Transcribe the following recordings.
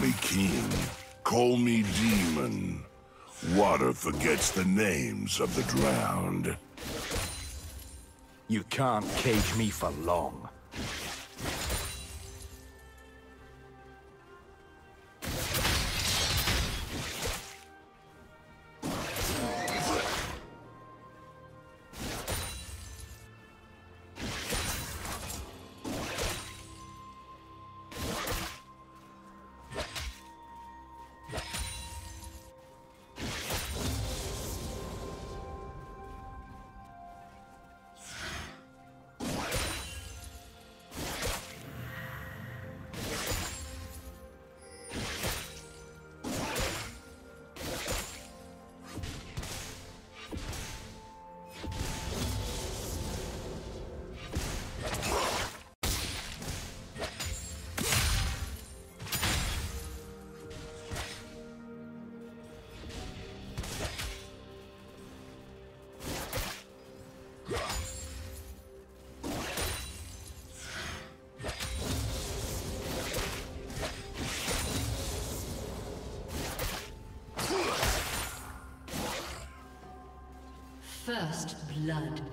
me king. Call me demon. Water forgets the names of the drowned. You can't cage me for long. First blood.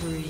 Spree.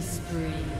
Killing spree.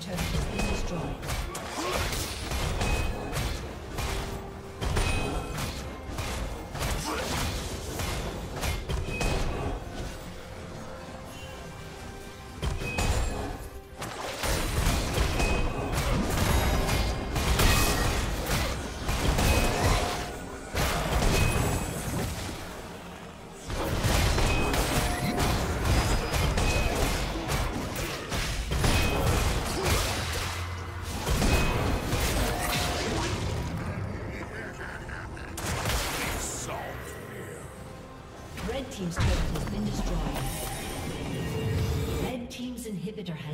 Team's turret